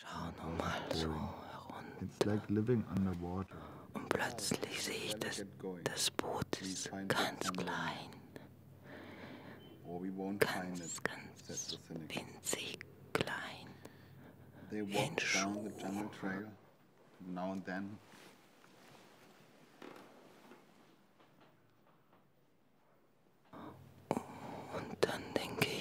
Schau nur mal so herunter. It's like living underwater. Und plötzlich sehe ich, dass das Boot ist ganz klein. Ganz, ganz winzig klein. In Schuhen. Und dann denke ich,